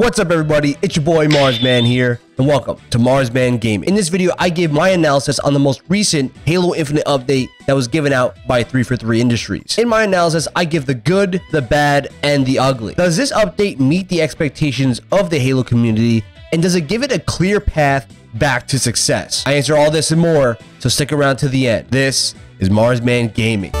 What's up everybody, it's your boy Marzzman here, and welcome to Marzzman Gaming. In this video, I give my analysis on the most recent Halo Infinite update that was given out by 343 Industries. In my analysis, I give the good, the bad, and the ugly. Does this update meet the expectations of the Halo community, and does it give it a clear path back to success? I answer all this and more, so stick around to the end. This is Marzzman Gaming.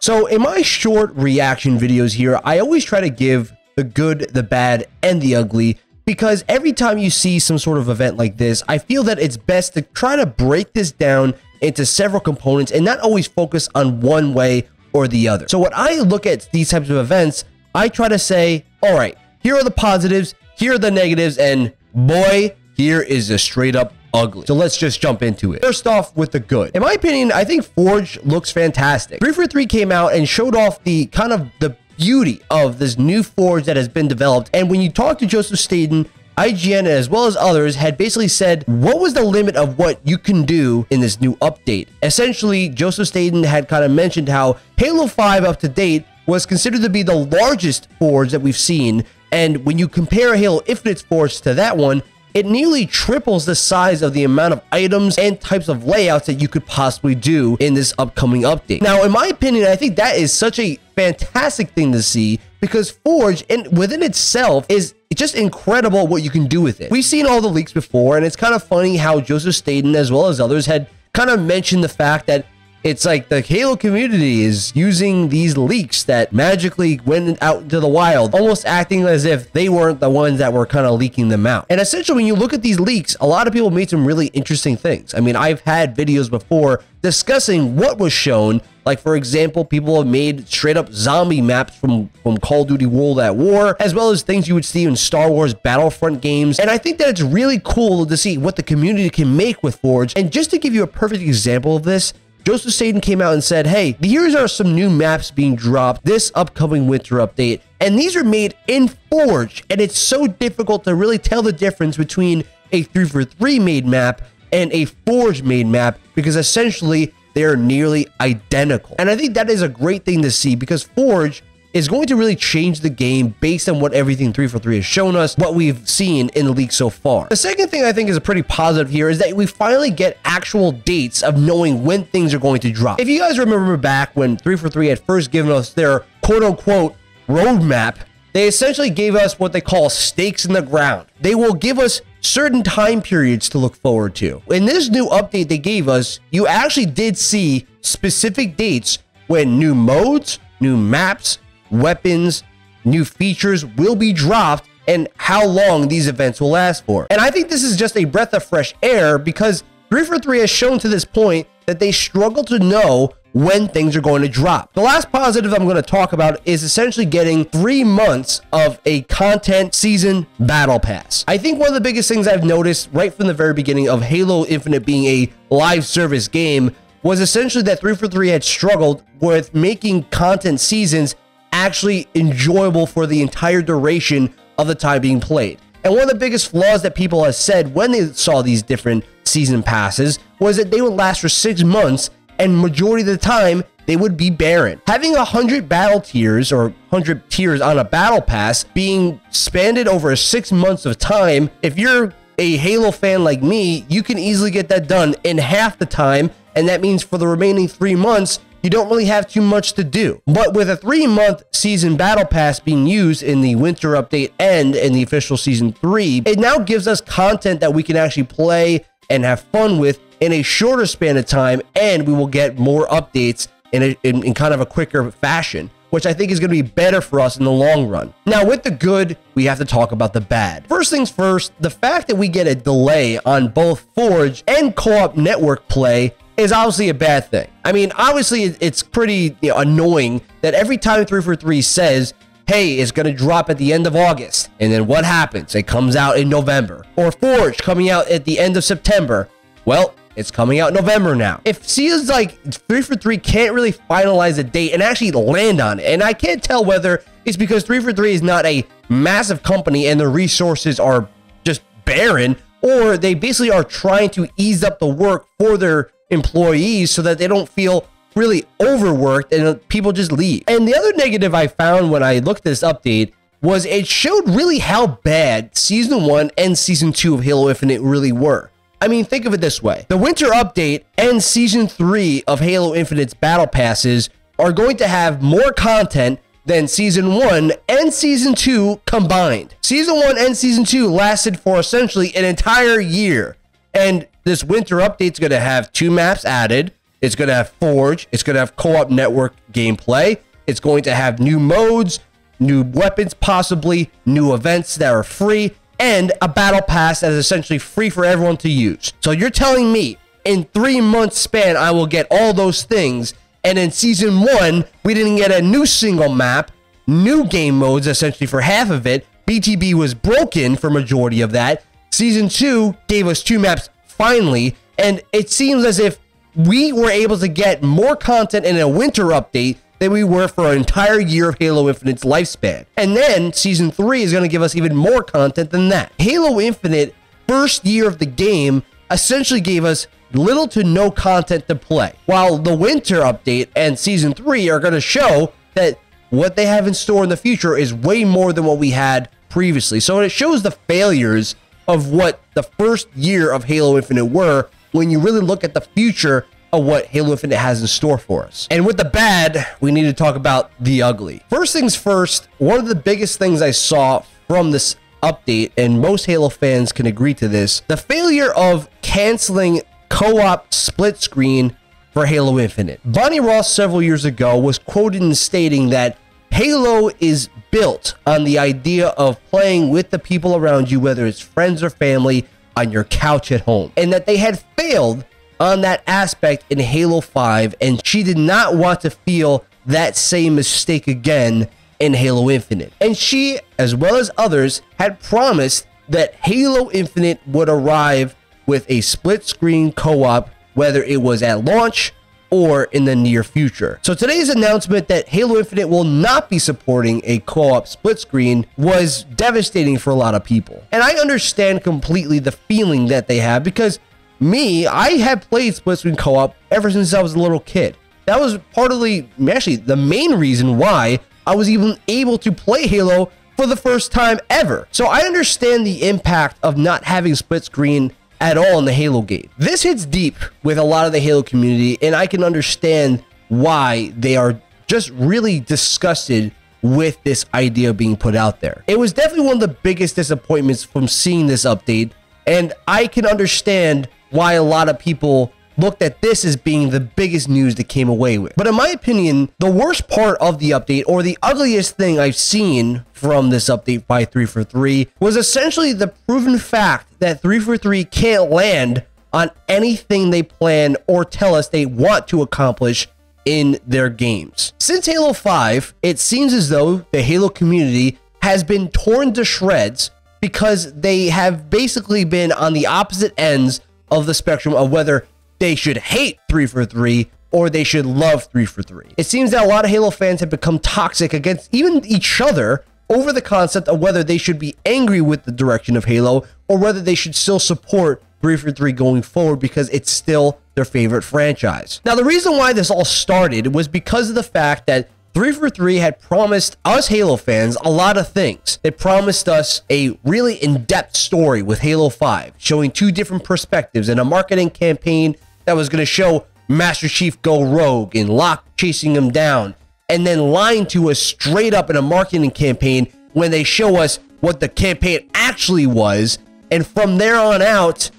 So in my short reaction videos here, I always try to give the good, the bad, and the ugly because every time you see some sort of event like this, I feel that it's best to try to break this down into several components and not always focus on one way or the other. So when I look at these types of events, I try to say, all right, here are the positives, here are the negatives, and boy, here is a straight up ugly. So let's just jump into it. First off with the good. In my opinion, I think Forge looks fantastic. 343 came out and showed off the kind of the beauty of this new Forge that has been developed. And when you talk to Joseph Staten, IGN as well as others had basically said what was the limit of what you can do in this new update. Essentially, Joseph Staten had kind of mentioned how Halo 5 up to date was considered to be the largest forge that we've seen. And when you compare Halo Infinite's forge to that one, it nearly triples the size of the amount of items and types of layouts that you could possibly do in this upcoming update. Now, in my opinion, I think that is such a fantastic thing to see because Forge and within itself is just incredible what you can do with it. We've seen all the leaks before, and it's kind of funny how Joseph Staten as well as others had kind of mentioned the fact that it's like the Halo community is using these leaks that magically went out into the wild, almost acting as if they weren't the ones that were kind of leaking them out. And essentially, when you look at these leaks, a lot of people made some really interesting things. I mean, I've had videos before discussing what was shown. Like, for example, people have made straight up zombie maps from, from Call of Duty World at War, as well as things you would see in Star Wars Battlefront games. And I think that it's really cool to see what the community can make with Forge. And just to give you a perfect example of this, Joseph Staten came out and said, hey, here's are some new maps being dropped this upcoming winter update. And these are made in Forge. And it's so difficult to really tell the difference between a 343 made map and a Forge made map because essentially they're nearly identical. And I think that is a great thing to see because Forge is going to really change the game based on what everything 343 has shown us, what we've seen in the league so far. The second thing I think is a pretty positive here is that we finally get actual dates of knowing when things are going to drop. If you guys remember back when 343 had first given us their quote unquote roadmap, they essentially gave us what they call stakes in the ground. They will give us certain time periods to look forward to. In this new update they gave us, you actually did see specific dates when new modes, new maps, weapons, new features will be dropped and how long these events will last for. And I think this is just a breath of fresh air because 343 has shown to this point that they struggle to know when things are going to drop. The last positive I'm going to talk about is essentially getting three months of a content season battle pass. I think one of the biggest things I've noticed right from the very beginning of Halo Infinite being a live service game was essentially that 343 had struggled with making content seasons actually enjoyable for the entire duration of the time being played. And one of the biggest flaws that people have said when they saw these different season passes was that they would last for six months and majority of the time they would be barren. Having 100 battle tiers or 100 tiers on a battle pass being spanned over six months of time, if you're a Halo fan like me, you can easily get that done in half the time. And that means for the remaining three months, you don't really have too much to do. But with a three month season battle pass being used in the winter update and in the official season three, it now gives us content that we can actually play and have fun with in a shorter span of time. And we will get more updates in, a, in, in kind of a quicker fashion which I think is going to be better for us in the long run. Now, with the good, we have to talk about the bad. First things first, the fact that we get a delay on both Forge and co-op network play is obviously a bad thing. I mean, obviously, it's pretty you know, annoying that every time 343 says, hey, it's going to drop at the end of August. And then what happens? It comes out in November. Or Forge coming out at the end of September. Well, it's coming out November now. It feels like 343 can't really finalize a date and actually land on it. And I can't tell whether it's because 343 is not a massive company and the resources are just barren, or they basically are trying to ease up the work for their employees so that they don't feel really overworked and people just leave. And the other negative I found when I looked at this update was it showed really how bad season one and season two of Halo Infinite really were. I mean, think of it this way the winter update and season three of Halo Infinite's battle passes are going to have more content than season one and season two combined. Season one and season two lasted for essentially an entire year. And this winter update is going to have two maps added. It's going to have Forge. It's going to have co op network gameplay. It's going to have new modes, new weapons, possibly new events that are free, and a battle pass that is essentially free for everyone to use. So you're telling me in three months span, I will get all those things. And in season one, we didn't get a new single map, new game modes essentially for half of it. BTB was broken for majority of that. Season two gave us two maps finally, and it seems as if we were able to get more content in a winter update than we were for an entire year of Halo Infinite's lifespan. And then season three is going to give us even more content than that. Halo Infinite, first year of the game, essentially gave us little to no content to play, while the winter update and season three are going to show that what they have in store in the future is way more than what we had previously. So it shows the failures of what the first year of Halo Infinite were when you really look at the future of what Halo Infinite has in store for us. And with the bad, we need to talk about the ugly. First things first, one of the biggest things I saw from this update, and most Halo fans can agree to this, the failure of canceling co-op split screen for Halo Infinite. Bonnie Ross several years ago was quoted in stating that Halo is built on the idea of playing with the people around you, whether it's friends or family, on your couch at home, and that they had failed on that aspect in Halo 5, and she did not want to feel that same mistake again in Halo Infinite. And she, as well as others, had promised that Halo Infinite would arrive with a split screen co op, whether it was at launch or in the near future. So today's announcement that Halo Infinite will not be supporting a co-op split screen was devastating for a lot of people. And I understand completely the feeling that they have because me, I have played split screen co-op ever since I was a little kid. That was partly, actually, the main reason why I was even able to play Halo for the first time ever. So I understand the impact of not having split screen at all in the Halo game. This hits deep with a lot of the Halo community, and I can understand why they are just really disgusted with this idea being put out there. It was definitely one of the biggest disappointments from seeing this update, and I can understand why a lot of people looked at this as being the biggest news that came away with. But in my opinion, the worst part of the update, or the ugliest thing I've seen from this update by 343, was essentially the proven fact that 343 can't land on anything they plan or tell us they want to accomplish in their games. Since Halo 5, it seems as though the Halo community has been torn to shreds because they have basically been on the opposite ends of the spectrum of whether they should hate 343 or they should love 343. It seems that a lot of Halo fans have become toxic against even each other over the concept of whether they should be angry with the direction of Halo or whether they should still support 343 going forward because it's still their favorite franchise. Now, the reason why this all started was because of the fact that 343 had promised us Halo fans a lot of things. They promised us a really in depth story with Halo 5, showing two different perspectives and a marketing campaign that was going to show Master Chief go rogue and Locke chasing him down, and then lying to us straight up in a marketing campaign when they show us what the campaign actually was. And from there on out,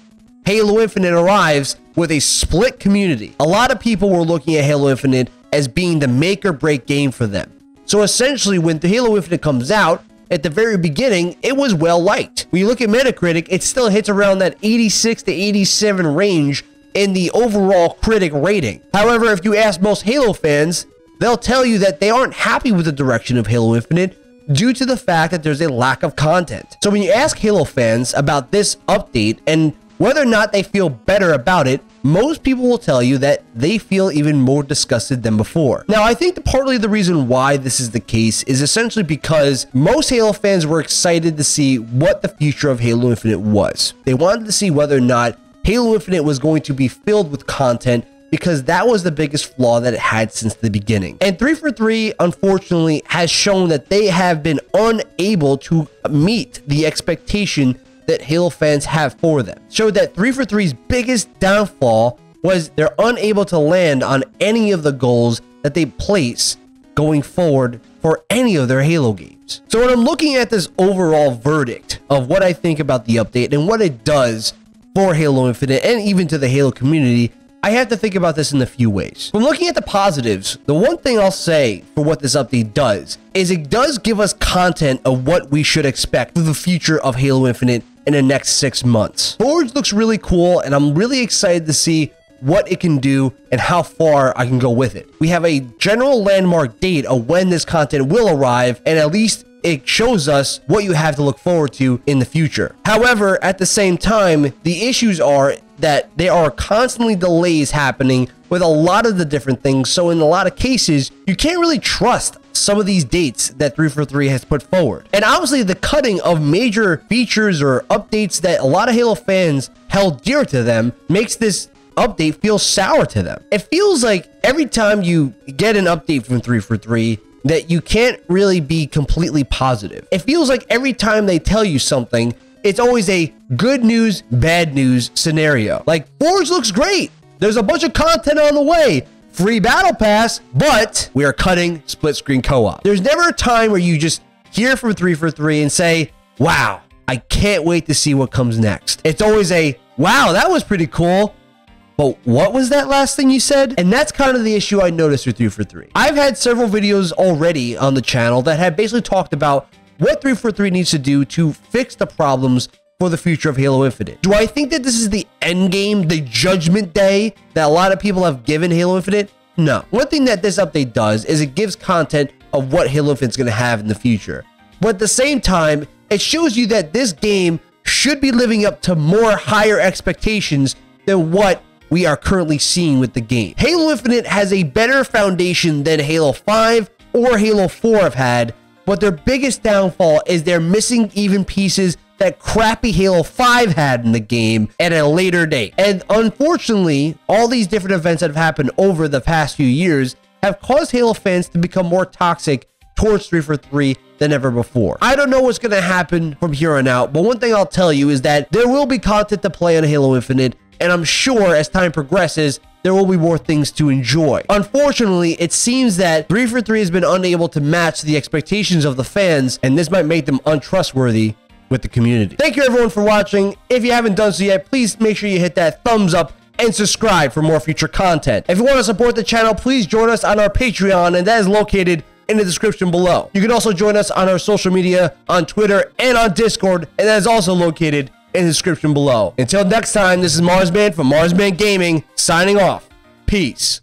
Halo Infinite arrives with a split community. A lot of people were looking at Halo Infinite as being the make or break game for them. So essentially, when the Halo Infinite comes out, at the very beginning, it was well liked. When you look at Metacritic, it still hits around that 86 to 87 range in the overall critic rating. However, if you ask most Halo fans, they'll tell you that they aren't happy with the direction of Halo Infinite due to the fact that there's a lack of content. So when you ask Halo fans about this update and whether or not they feel better about it, most people will tell you that they feel even more disgusted than before. Now, I think partly the reason why this is the case is essentially because most Halo fans were excited to see what the future of Halo Infinite was. They wanted to see whether or not Halo Infinite was going to be filled with content because that was the biggest flaw that it had since the beginning. And 343, unfortunately, has shown that they have been unable to meet the expectation that Halo fans have for them. Showed that 343's biggest downfall was they're unable to land on any of the goals that they place going forward for any of their Halo games. So when I'm looking at this overall verdict of what I think about the update and what it does for Halo Infinite and even to the Halo community, I have to think about this in a few ways. When looking at the positives, the one thing I'll say for what this update does is it does give us content of what we should expect for the future of Halo Infinite in the next six months. Forge looks really cool, and I'm really excited to see what it can do and how far I can go with it. We have a general landmark date of when this content will arrive, and at least it shows us what you have to look forward to in the future. However, at the same time, the issues are that there are constantly delays happening with a lot of the different things. So in a lot of cases, you can't really trust some of these dates that 343 has put forward. And obviously the cutting of major features or updates that a lot of Halo fans held dear to them makes this update feels sour to them. It feels like every time you get an update from 343 that you can't really be completely positive. It feels like every time they tell you something, it's always a good news, bad news scenario. Like Forge looks great. There's a bunch of content on the way. Free battle pass, but we are cutting split screen co-op. There's never a time where you just hear from 343 and say, wow, I can't wait to see what comes next. It's always a, wow, that was pretty cool. But what was that last thing you said? And that's kind of the issue I noticed with 343. I've had several videos already on the channel that have basically talked about what 343 needs to do to fix the problems for the future of Halo Infinite. Do I think that this is the end game, the judgment day that a lot of people have given Halo Infinite? No. One thing that this update does is it gives content of what Halo Infinite's going to have in the future. But at the same time, it shows you that this game should be living up to more higher expectations than what we are currently seeing with the game. Halo Infinite has a better foundation than Halo 5 or Halo 4 have had, but their biggest downfall is they're missing even pieces that crappy Halo 5 had in the game at a later date. And unfortunately, all these different events that have happened over the past few years have caused Halo fans to become more toxic towards 343 than ever before. I don't know what's going to happen from here on out, but one thing I'll tell you is that there will be content to play on Halo Infinite and I'm sure as time progresses, there will be more things to enjoy. Unfortunately, it seems that 343 has been unable to match the expectations of the fans, and this might make them untrustworthy with the community. Thank you everyone for watching. If you haven't done so yet, please make sure you hit that thumbs up and subscribe for more future content. If you want to support the channel, please join us on our Patreon, and that is located in the description below. You can also join us on our social media, on Twitter, and on Discord, and that is also located in the description below. Until next time, this is Marzzman from Marzzman Gaming, signing off. Peace.